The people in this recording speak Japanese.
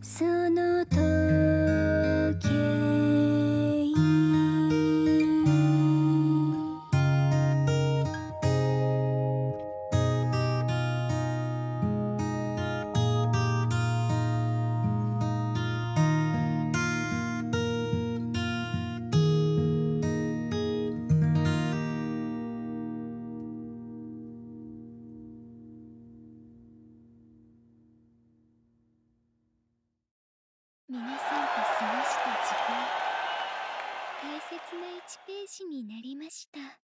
その時皆さんと過ごした時間。大切な1ページになりました。